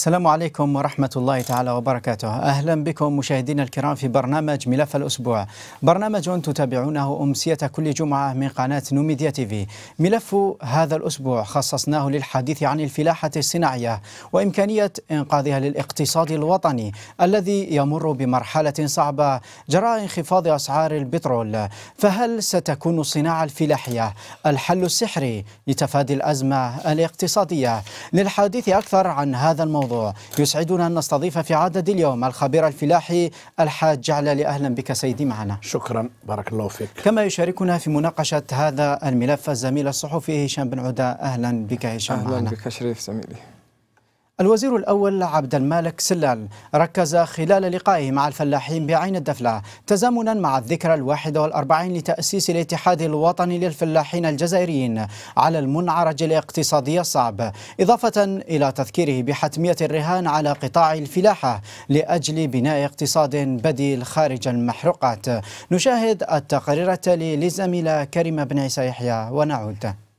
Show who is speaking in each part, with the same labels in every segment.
Speaker 1: السلام عليكم ورحمة الله تعالى وبركاته. أهلا بكم مشاهدينا الكرام في برنامج ملف الأسبوع. برنامج تتابعونه أمسية كل جمعة من قناة نوميديا تيفي ملف هذا الأسبوع خصصناه للحديث عن الفلاحة الصناعية وإمكانية إنقاذها للاقتصاد الوطني الذي يمر بمرحلة صعبة جراء انخفاض أسعار البترول. فهل ستكون الصناعة الفلاحية الحل السحري لتفادي الأزمة الاقتصادية؟ للحديث أكثر عن هذا الموضوع الموضوع. يسعدنا أن نستضيف في عدد اليوم الخبير الفلاحي الحاج علالي أهلا بك سيدي معنا.
Speaker 2: شكرا. بارك الله فيك.
Speaker 1: كما يشاركنا في مناقشة هذا الملف الزميل الصحفي هشام بن عودة أهلا بك هشام
Speaker 3: أهلا
Speaker 1: معنا
Speaker 3: بك شريف زميلي.
Speaker 1: الوزير الأول عبد المالك سلال ركز خلال لقائه مع الفلاحين بعين الدفلة تزامنا مع الذكرى الواحدة والأربعين لتأسيس الاتحاد الوطني للفلاحين الجزائريين على المنعرج الاقتصادي الصعب إضافة إلى تذكيره بحتمية الرهان على قطاع الفلاحة لأجل بناء اقتصاد بديل خارج المحروقات. نشاهد التقرير التالي للزميلة كريمة بن عيسى يحيى ونعود.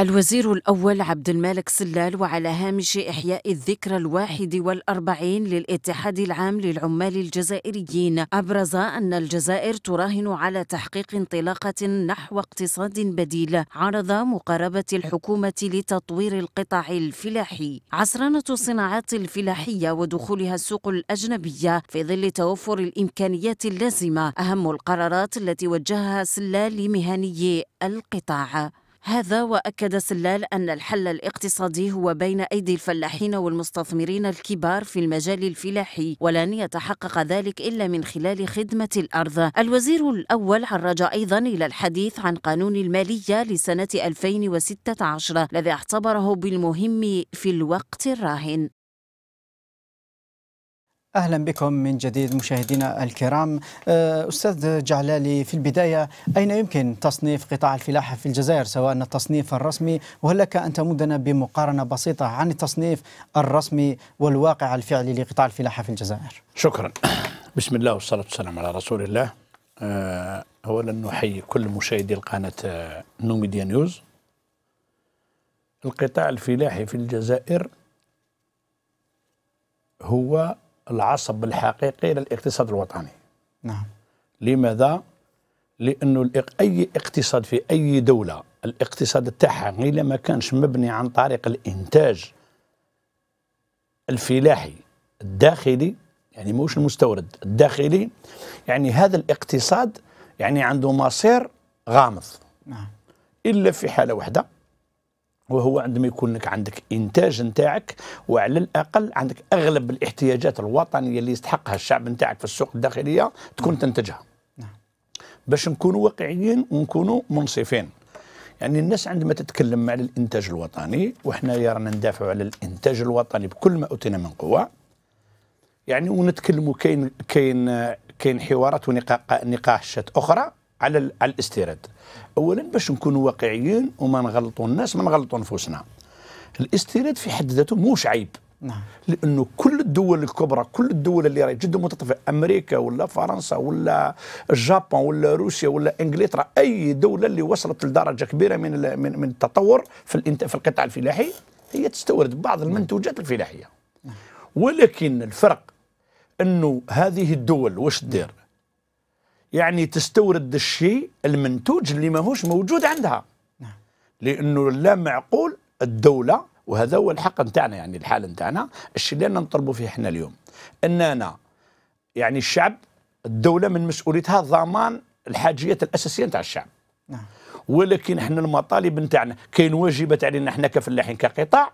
Speaker 4: الوزير الأول عبد المالك سلال وعلى هامش إحياء الذكرى الواحد والأربعين للاتحاد العام للعمال الجزائريين أبرز أن الجزائر تراهن على تحقيق انطلاقة نحو اقتصاد بديل عرض مقاربة الحكومة لتطوير القطاع الفلاحي. عصرنة الصناعات الفلاحية ودخولها السوق الأجنبية في ظل توفر الإمكانيات اللازمة أهم القرارات التي وجهها سلال لمهني القطاع. هذا وأكد سلال أن الحل الاقتصادي هو بين أيدي الفلاحين والمستثمرين الكبار في المجال الفلاحي ولن يتحقق ذلك إلا من خلال خدمة الأرض. الوزير الأول عرج أيضا إلى الحديث عن قانون المالية لسنة 2016 الذي اعتبره بالمهم في الوقت الراهن.
Speaker 1: أهلا بكم من جديد مشاهدينا الكرام. أستاذ جعلالي في البداية أين يمكن تصنيف قطاع الفلاحه في الجزائر سواء التصنيف الرسمي وهل لك أن تمدنا بمقارنة بسيطة عن التصنيف الرسمي والواقع الفعلي لقطاع الفلاحه في الجزائر؟
Speaker 2: شكرا. بسم الله والصلاة والسلام على رسول الله. أه اولا نحيي كل مشاهدي القناة آه، نوميديا نيوز. القطاع الفلاحي في الجزائر هو العصب الحقيقي للاقتصاد الوطني.
Speaker 1: نعم.
Speaker 2: لماذا؟ لأنه أي اقتصاد في أي دولة الاقتصاد تاعها إلا ما كانش مبني عن طريق الإنتاج الفلاحي الداخلي يعني مش المستورد الداخلي. يعني هذا الاقتصاد يعني عنده مصير غامض.
Speaker 1: نعم.
Speaker 2: إلا في حالة واحدة وهو عندما يكون لك عندك إنتاج نتاعك وعلى الأقل عندك أغلب الاحتياجات الوطنية اللي يستحقها الشعب نتاعك في السوق الداخلية تكون تنتجها.
Speaker 1: نعم.
Speaker 2: باش نكونوا واقعيين ونكونوا منصفين. يعني الناس عندما تتكلم على الإنتاج الوطني وحنا رانا ندافعوا على الإنتاج الوطني بكل ما أوتينا من قوة يعني ونتكلموا كاين كاين كاين حوارات ونقاشات أخرى على الاستيراد. اولا باش نكونوا واقعيين وما نغلطوا الناس ما نغلطوا نفوسنا الاستيراد في حد ذاته موش عيب.
Speaker 1: نعم.
Speaker 2: لأنه كل الدول الكبرى كل الدول اللي راهي جدا متطورة أمريكا ولا فرنسا ولا الجابون ولا روسيا ولا إنجلترا أي دولة اللي وصلت لدرجة كبيرة من من, من التطور في الانت في القطاع الفلاحي هي تستورد بعض المنتوجات الفلاحية. ولكن الفرق إنه هذه الدول واش دير يعني تستورد الشيء المنتوج اللي ماهوش موجود عندها.
Speaker 1: نعم.
Speaker 2: لأنه لا معقول الدولة وهذا هو الحق نتاعنا يعني الحال نتاعنا الشيء اللي نطلبوا فيه إحنا اليوم. إننا يعني الشعب الدولة من مسؤوليتها ضمان الحاجيات الأساسية نتاع الشعب.
Speaker 1: نعم.
Speaker 2: ولكن إحنا المطالب نتاعنا كاين واجبات علينا إحنا كفلاحين كقطاع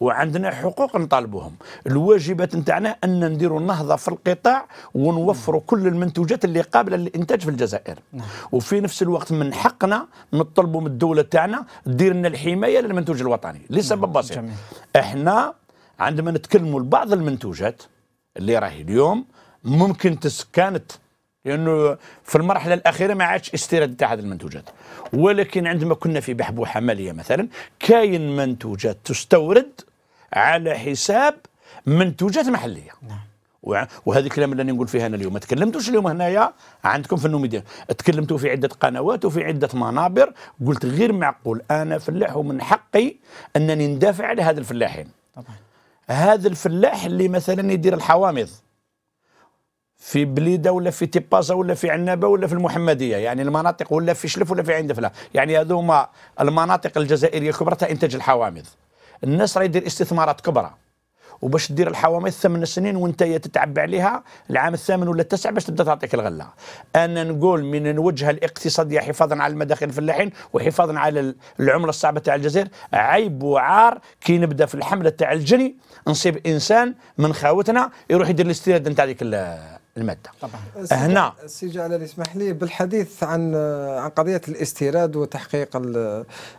Speaker 2: وعندنا حقوق نطالبوهم. الواجبات نتاعنا أن نديروا نهضه في القطاع ونوفروا كل المنتوجات اللي قابلة للإنتاج في الجزائر.
Speaker 1: نعم.
Speaker 2: وفي نفس الوقت من حقنا نطلبوا من الدولة تاعنا دير لنا الحماية للمنتوج الوطني. لسبب بسيط.
Speaker 1: جميل.
Speaker 2: إحنا عندما نتكلموا لبعض المنتوجات اللي راهي اليوم ممكن تس لأنه في المرحلة الأخيرة ما عادش استيراد تاع هذه المنتوجات. ولكن عندما كنا في بحبوحة ماليه مثلا كاين منتوجات تستورد على حساب منتوجات محلية.
Speaker 1: نعم.
Speaker 2: وهذا الكلام اللي نقول فيه أنا اليوم. ما تكلمتوش اليوم هنايا عندكم في النوميديا تكلمتوا في عدة قنوات وفي عدة منابر. قلت غير معقول أنا فلاح ومن حقي أنني ندافع على هذا الفلاحين.
Speaker 1: طبعا.
Speaker 2: هذا الفلاح اللي مثلا يدير الحوامض. في بليده ولا في تيبازا ولا في عنابه ولا في المحمديه؟ يعني المناطق ولا في شلف ولا في عين دفله يعني هذوما المناطق الجزائرية الكبرى إنتاج الحوامض. الناس راه يدير استثمارات كبرى. وباش دير الحوامض ثمان سنين وانت تتعبى عليها العام الثامن ولا التاسع باش تبدا تعطيك الغله أنا نقول من الوجهه الاقتصاديه حفاظا على المداخل الفلاحين وحفاظا على العملة الصعبة تاع الجزائر عيب وعار كي نبدأ في الحملة تاع الجني نصيب إنسان من خاوتنا يروح يدير الاستيراد نتاع ديك المادة.
Speaker 3: طبعا. هنا. سي جلال اسمح لي بالحديث عن عن قضية الاستيراد وتحقيق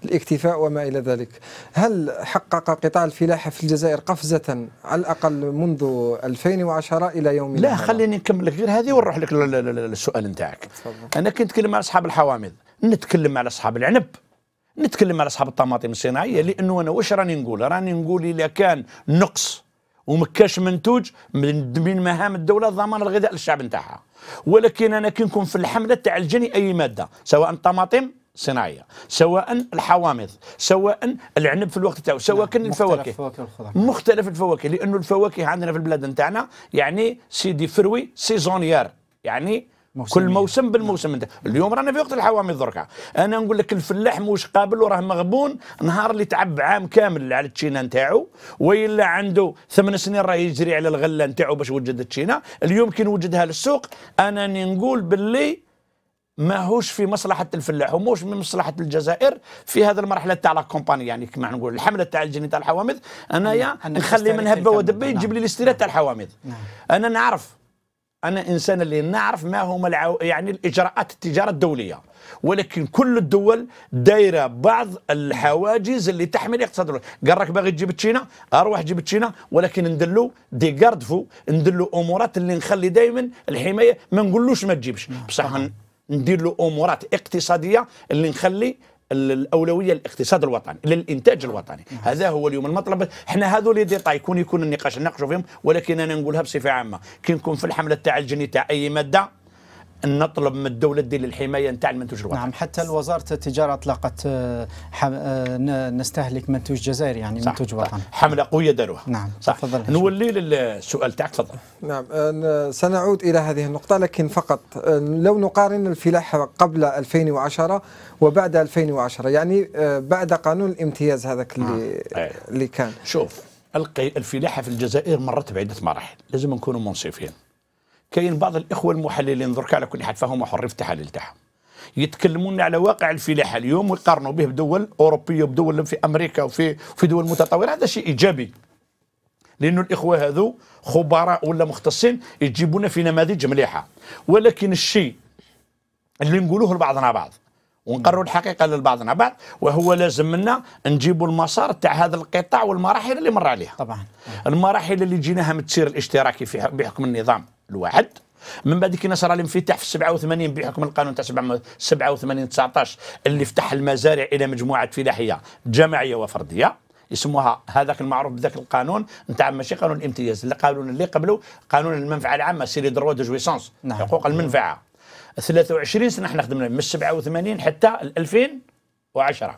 Speaker 3: الاكتفاء وما إلى ذلك. هل حقق قطاع الفلاحه في الجزائر قفزة على الأقل منذ 2010 إلى يوم
Speaker 2: لا خليني نكمل لك غير هذه ونروح لك للسؤال نتاعك. أنا كنت نتكلم على أصحاب الحوامض نتكلم على أصحاب العنب نتكلم على أصحاب الطماطم الصناعية لأنه أنا واش راني نقول؟ راني نقول إذا كان نقص ومكاش منتوج من مهام الدولة ضمان الغذاء للشعب نتاعها. ولكن أنا كي نكون في الحملة تاع الجني أي مادة سواء طماطم صناعية سواء الحوامض سواء العنب في الوقت تاعو سواء كان الفواكه. مختلف الفواكه لأنه الفواكه عندنا في البلاد نتاعنا يعني c'est des fruits saisonniers يعني موسمية. كل موسم بالموسم انت. اليوم رانا في وقت الحوامض دركا أنا نقول لك الفلاح موش قابل وراه مغبون نهار اللي تعب عام كامل على التشينا نتاعو وإلا عنده ثمان سنين راه يجري على الغلة نتاعو باش وجد التشينا اليوم كي نوجدها للسوق أنا نقول باللي ماهوش في مصلحة الفلاح وموش من مصلحة الجزائر في هذه المرحلة تاع لا كومباني. يعني كما نقول الحملة تاع الجني تاع الحوامض انايا نخلي من هبة ودبة يجيب لي الاستيراد تاع الحوامض. نعم. أنا نعرف. أنا إنسان اللي نعرف ما هما العو... يعني الإجراءات التجارة الدولية. ولكن كل الدول دايرة بعض الحواجز اللي تحمي الاقتصاد قال راك باغي تجيب تشينا؟ أروح جيب تشينا. ولكن ندلو دي جاردفو ندلو أمورات اللي نخلي دائما الحماية ما نقولوش ما تجيبش. نعم. بصح ندير له أمورات اقتصادية اللي نخلي الاولويه للاقتصاد الوطني للإنتاج الوطني. هذا هو اليوم المطلب. إحنا هذول ديتاي يكون يكون النقاش نناقشوا فيهم ولكن أنا نقولها بصفة عامة. كي نكون في الحملة تاع الجني تاع أي مادة نطلب من الدولة دير الحمايه نتاع المنتوج الوطني.
Speaker 1: نعم حتى وزاره التجارة أطلقت آه، آه، نستهلك منتوج جزائري يعني صح منتوج وطني.
Speaker 2: حملة قوية داروها.
Speaker 1: نعم
Speaker 2: صح. تفضل. نولي للسؤال تاعك تفضل.
Speaker 3: نعم آه، سنعود إلى هذه النقطة لكن فقط لو نقارن الفلاحه قبل 2010 وبعد 2010 يعني بعد قانون الامتياز هذاك اللي آه. اللي كان.
Speaker 2: شوف الفلاحه في الجزائر مرت بعدة مراحل لازم نكونوا منصفين. كاين بعض الإخوة المحللين درك على كل حال فهم حر التحاليل تاعهم يتكلمون على واقع الفلاحه اليوم ويقارنوا به بدول أوروبية وبدول في أمريكا وفي في دول متطورة. هذا شيء إيجابي. لأنه الإخوة هذو خبراء ولا مختصين يجيبونا في نماذج مليحة. ولكن الشيء اللي نقولوه لبعضنا بعض ونقروا الحقيقة لبعضنا بعض وهو لازم منا نجيبوا المسار تاع هذا القطاع والمراحل اللي مر عليها.
Speaker 1: طبعا.
Speaker 2: المراحل اللي جيناها من التسير الاشتراكي في بحكم النظام. الواحد من بعد كي نصر الانفتاح في 87 بحكم القانون تاع 87 19 اللي فتح المزارع إلى مجموعات فلاحيه جماعية وفردية يسموها هذاك المعروف بذاك القانون نتاع ماشي قانون الامتياز القانون اللي قبله قانون المنفعة العامة c'est le droit de jouissance نعم. حقوق المنفعة. 23 سنة إحنا خدمنا من 87 حتى 2010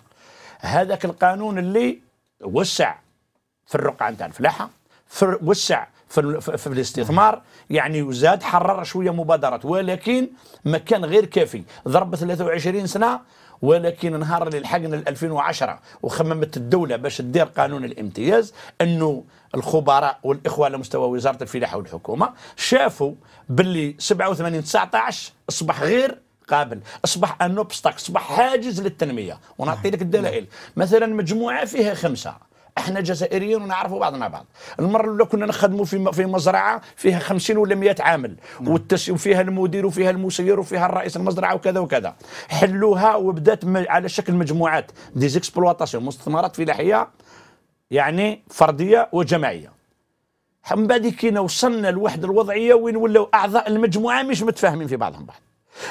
Speaker 2: هذاك القانون اللي وسع في الرقعة نتاع الفلاحة وسع في, في الاستثمار يعني وزاد حرر شوية مبادرات ولكن ما كان غير كافي. ضرب 23 سنة ولكن نهار اللي لحقنا 2010 وخممت الدولة باش تدير قانون الامتياز انه الخبراء والإخوة على مستوى وزارة الفلاحة والحكومة شافوا باللي 87 19 أصبح غير قابل أصبح ان أصبح حاجز للتنمية. ونعطي لك الدلائل. مثلا مجموعة فيها خمسة. إحنا جزائريين ونعرفوا بعضنا بعض. المرة الأولى كنا نخدموا في في مزرعة فيها 50 ولا 100 عامل. نعم. والتس وفيها المدير وفيها المسير وفيها الرئيس المزرعة وكذا وكذا. حلوها وبدأت على شكل مجموعات. des exploitations مستثمرات فلاحيه يعني فردية وجماعية. من بعد كي وصلنا لواحد الوضعية وين ولاو أعضاء المجموعة مش متفاهمين في بعضهم بعض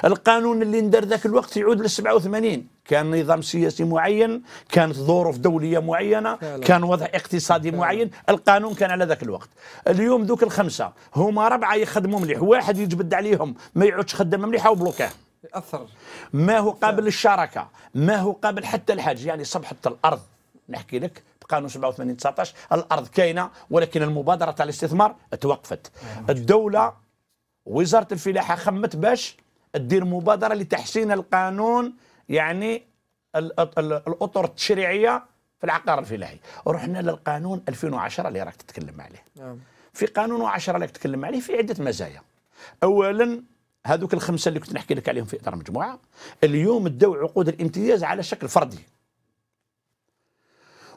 Speaker 2: القانون اللي ندار ذاك الوقت يعود لل 87 كان نظام سياسي معين كانت ظروف دولية معينة كان وضع اقتصادي معين. القانون كان على ذاك الوقت. اليوم ذوك الخمسة هما ربعة يخدموا مليح واحد يجبد عليهم ما يعودش خدامة مليحة و bloquاه.
Speaker 3: يأثر
Speaker 2: ما هو قابل للشراكة ما هو قابل حتى الحاج. يعني صبحة الأرض نحكي لك قانون 87 19 الأرض كاينة ولكن المبادرة تاع الاستثمار توقفت. الدولة وزارة الفلاحة خمت باش تدير مبادرة لتحسين القانون يعني ال- ال- الأطر التشريعيه في العقار الفلاحي رحنا للقانون 2010 اللي راك تتكلم عليه.
Speaker 3: نعم.
Speaker 2: في قانون 10 اللي تتكلم عليه في عدة مزايا. اولا هذوك الخمسة اللي كنت نحكي لك عليهم في إطار مجموعة اليوم داو عقود الامتياز على شكل فردي.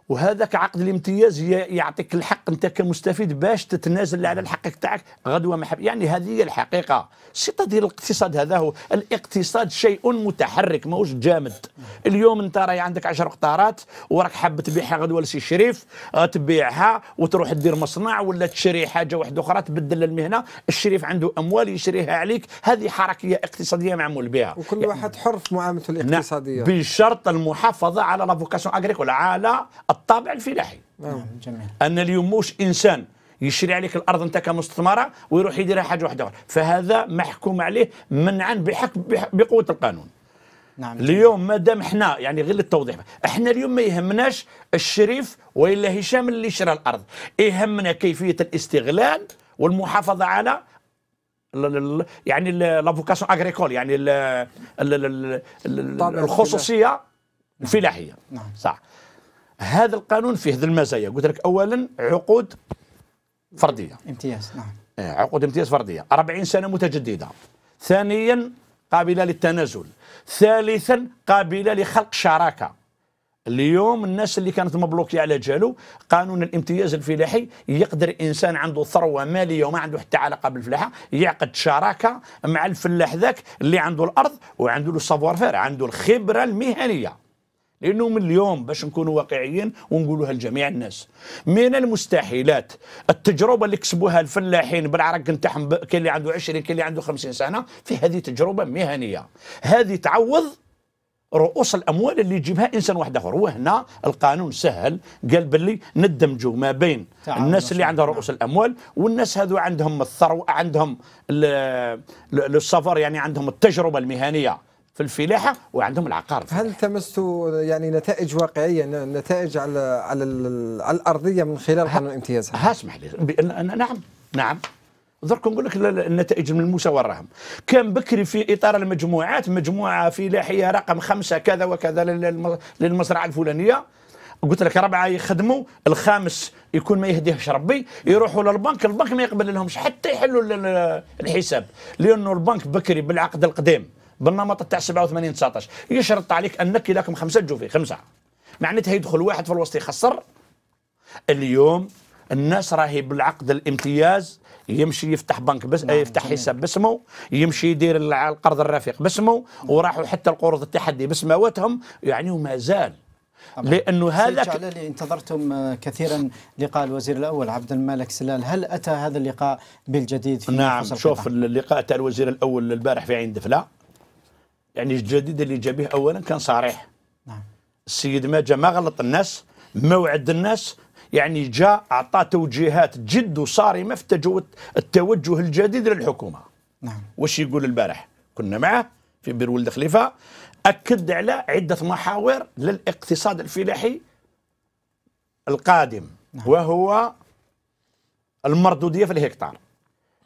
Speaker 2: وهذاك عقد الامتياز يعطيك الحق انت كمستفيد باش تتنازل على الحق تاعك غدوة محب يعني هذه هي الحقيقة. السيطه ديال الاقتصاد هذا هو. الاقتصاد شيء متحرك ماهوش جامد. اليوم انت راهي عندك 10 قطارات وراك حاب تبيعها غدوة لسي شريف آه، تبيعها وتروح تدير مصنع ولا تشري حاجة واحدة أخرى تبدل المهنة. الشريف عنده أموال يشريها عليك. هذه حركية اقتصادية معمول بها.
Speaker 3: وكل واحد حر في معاملته
Speaker 2: نعم،
Speaker 3: الاقتصادية.
Speaker 2: بشرط المحافظة على la vocation agricole على الطابع الفلاحي.
Speaker 1: جميل.
Speaker 2: أن اليوم موش إنسان يشري عليك الأرض أنت كمستثمرة ويروح يديرها حاجة واحدة أخرى. فهذا محكوم عليه منعا بحق بح- بقوة القانون.
Speaker 1: نعم
Speaker 2: اليوم ما دام إحنا يعني غير للتوضيح إحنا اليوم ما يهمناش الشريف ولا هشام اللي شرى الأرض. يهمنا كيفية الاستغلال والمحافظة على يعني la vocation agricole يعني الخصوصية الفلاحية.
Speaker 1: نعم.
Speaker 2: صح. هذا القانون فيه ذي المزايا. قلت لك اولا عقود فردية.
Speaker 1: امتياز نعم.
Speaker 2: آه، عقود امتياز فردية. 40 سنة متجددة. ثانيا قابلة للتنازل. ثالثا قابلة لخلق شراكة. اليوم الناس اللي كانت مبلوكيه على جالو قانون الامتياز الفلاحي يقدر إنسان عنده ثروة مالية وما عنده حتى علاقة بالفلاحة يعقد شراكة مع الفلاح ذاك اللي عنده الأرض وعنده له فير عنده الخبرة المهنية. لأنه من اليوم باش نكونوا واقعيين ونقولوها لجميع الناس. من المستحيلات التجربة اللي كسبوها الفلاحين بالعرق نتاعهم كاين اللي عنده 20 كاين اللي عنده 50 سنة في هذه تجربة مهنية. هذه تعوض رؤوس الأموال اللي يجيبها إنسان واحد آخر. وهنا القانون سهل قال باللي ندمجوا ما بين الناس اللي. عندها رؤوس الأموال والناس هذو عندهم الثروة عندهم ال- ال- السفر يعني عندهم التجربة المهنية. في الفلاحة وعندهم العقار
Speaker 3: هل تمستوا يعني نتائج واقعية نتائج على على على الأرضية من خلال قانون الامتياز؟
Speaker 2: ها اسمح لي. نعم نعم. درك نقول لك ال- ال- النتائج الملموسه والرهن كان بكري في إطار المجموعات مجموعة فلاحية رقم خمسة كذا وكذا لل- للم- للمزرعة الفلانية. قلت لك اربعه يخدموا الخامس يكون ما يهديهش ربي يروحوا للبنك البنك ما يقبل لهمش حتى يحلوا ال- ال- الحساب. لأنه البنك بكري بالعقد القديم. بالنمط تاع 87 19 يشرط عليك انك لكم خمسة تجوا فيه خمسة. معناتها يدخل واحد في الوسط يخسر. اليوم الناس راهي بالعقد الامتياز يمشي يفتح بنك بس
Speaker 1: نعم،
Speaker 2: يفتح
Speaker 1: جميل.
Speaker 2: حساب باسمه يمشي يدير القرض الرفيق باسمه وراحوا حتى القروض التحدي باسماواتهم يعني وما زال. لأنه
Speaker 1: هذا
Speaker 2: هذا
Speaker 1: علالي انتظرتم آه، كثيرا لقاء الوزير الأول عبد الملك سلال. هل أتى هذا اللقاء بالجديد في
Speaker 2: نعم شوف؟ اللقاء تاع الوزير الأول البارح في عين دفلة. يعني الجديد اللي جا به اولا كان صريح.
Speaker 1: نعم.
Speaker 2: السيد ما جا ما غلط الناس ما وعد الناس يعني جاء أعطى توجيهات جد صارمه في التوجه الجديد للحكومة.
Speaker 1: نعم.
Speaker 2: وش يقول البارح؟ كنا معه في بير ولد خليفة أكد على عدة محاور للاقتصاد الفلاحي القادم وهو المردودية في الهكتار.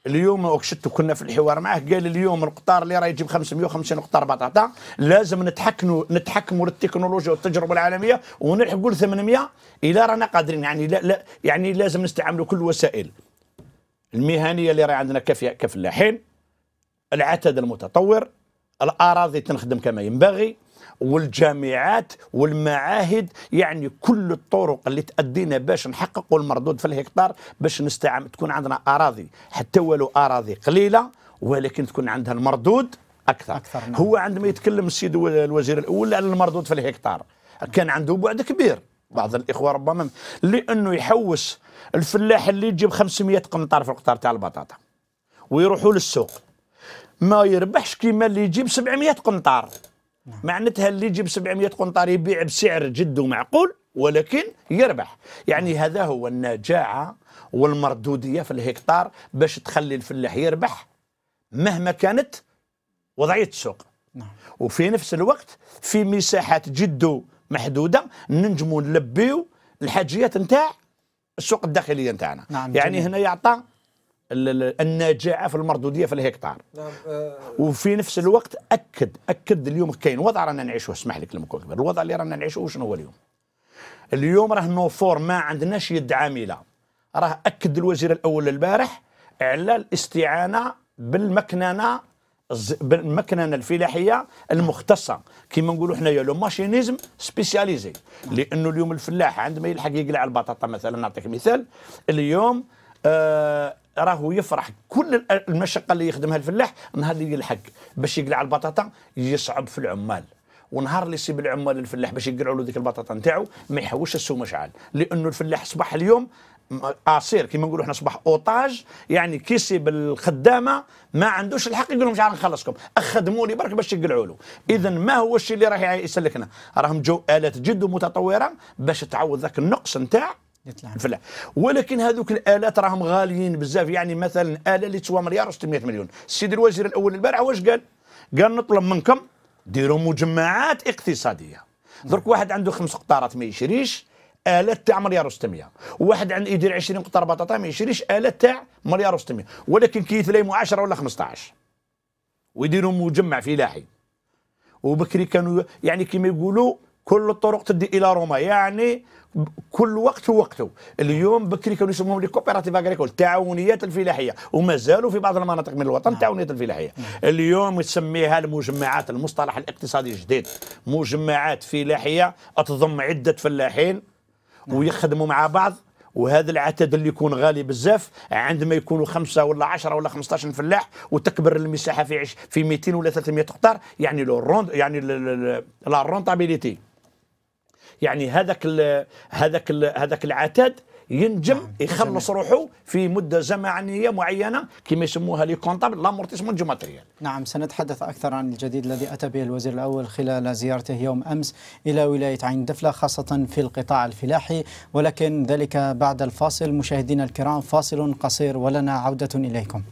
Speaker 2: اليوم وكشت كنا في الحوار معه قال اليوم القطار اللي راه يجيب 550 قطار بطاطا لازم نتحكموا نتحكموا للتكنولوجيا والتجربة العالمية ونلحقوا ل 800 إلى رانا قادرين. يعني لا, لا يعني لازم نستعملوا كل الوسائل المهنية اللي راه عندنا كفلاحين العتاد المتطور الأراضي تنخدم كما ينبغي والجامعات والمعاهد يعني كل الطرق اللي تأدينا باش نحققوا المردود في الهكتار باش نستعمل تكون عندنا أراضي حتى ولو أراضي قليلة ولكن تكون عندها المردود أكثر,
Speaker 1: أكثر، نعم.
Speaker 2: هو عندما يتكلم السيد الوزير الأول على المردود في الهكتار كان عنده بعد كبير. بعض الإخوة ربما لأنه يحوس الفلاح اللي يجيب 500 قنطار في القطار تاع البطاطا ويروحوا للسوق. ما يربحش كيما اللي يجيب 700 قنطار. معناتها اللي يجيب 700 قنطار يبيع بسعر جد معقول ولكن يربح. يعني هذا هو النجاعة والمردودية في الهكتار باش تخلي الفلاح يربح مهما كانت وضعية السوق.
Speaker 1: نعم.
Speaker 2: وفي نفس الوقت في مساحات جد محدودة ننجموا نلبيو الحاجيات نتاع السوق الداخلية نتاعنا.
Speaker 1: نعم،
Speaker 2: يعني
Speaker 1: جميل.
Speaker 2: هنا يعطى الناجعة في المردودية في الهكتار.
Speaker 3: نعم آه،
Speaker 2: وفي نفس الوقت أكد أكد اليوم كاين وضع رانا نعيشه اسمح لي كلمه كبير. الوضع اللي رانا نعيشه شنو هو اليوم؟ اليوم راه نوفور ما عندناش يد عامله راه أكد الوزير الأول البارح على الاستعانة بالمكننة بالمكننة الفلاحية المختصة. كما نقولوا حنايا لو ماشينيزم سبيسياليزي. لأنه اليوم الفلاح عندما يلحق يقلع البطاطا مثلا نعطيك مثال. اليوم آه راهو يفرح كل ال- المشقة اللي يخدمها الفلاح نهار اللي يلحق باش يقلع البطاطا يصعب في العمال. ونهار اللي يسيب العمال الفلاح باش يقلعوا له ديك البطاطا نتاعو ما يحوش السوق مشعل لأنه الفلاح اصبح اليوم اصير كما نقولوا إحنا اصبح أوطاج يعني كيسيب الخدامة ما عندوش الحق يقول لهم شحال نخلصكم. اخدموا لي برك باش يقلعوا له. اذا ما هو الشيء اللي راه يسلكنا؟ راهم جو آلات جد متطوره باش تعوض ذاك النقص نتاع
Speaker 1: يطلع
Speaker 2: الفلاح ولكن هذوك الآلات راهم غاليين بزاف. يعني مثلا آلة اللي تسوى مليار و600 مليون. السيد الوزير الأول البارح واش قال؟ قال نطلب منكم ديروا مجمعات اقتصادية. درك واحد عنده خمس هكتارات ما يشريش آلة تاع مليار و600 وواحد عنده يدير 20 هكتار بطاطا ما يشريش آلة تاع مليار و600 ولكن كي يتلايموا 10 ولا 15 ويديروا مجمع فلاحي. وبكري كانوا يعني كما يقولوا كل الطرق تدي إلى روما. يعني كل وقت وقته اليوم بكري كانوا يسموهم les coopératives agricoles التعاونيات الفلاحية. وما زالوا في بعض المناطق من الوطن التعاونيات الفلاحية. اليوم تسميها المجمعات المصطلح الاقتصادي الجديد. مجمعات فلاحية تضم عدة فلاحين ويخدموا مع بعض. وهذا العدد اللي يكون غالي بزاف عندما يكونوا خمسة ولا عشرة ولا 15 فلاح وتكبر المساحة في عش في 200 ولا 300 هكتار يعني le rend يعني la rentabilité يعني هذاك ال هذاك ال هذاك العتاد ينجم يخلص روحه في مدة زمنية معينة كما يسموها les comptables l'amortissement du matériel
Speaker 1: نعم سنتحدث أكثر عن الجديد الذي أتى به الوزير الأول خلال زيارته يوم أمس إلى ولاية عين دفلة خاصة في القطاع الفلاحي. ولكن ذلك بعد الفاصل. مشاهدينا الكرام فاصل قصير ولنا عودة إليكم.